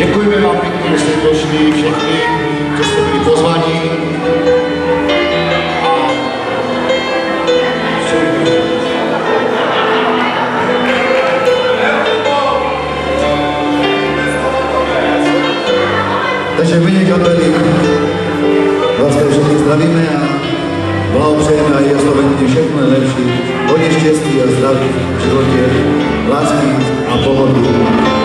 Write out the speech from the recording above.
Děkujeme vám pěkně, že jste došli všechny, co jste byli pozvaní. Takže my kapely vás tady všechny zdravíme a blahopřejeme a je Slovenky všechno nejlepší. Hodně štěstí a zdraví v životě, lásky a pohodu.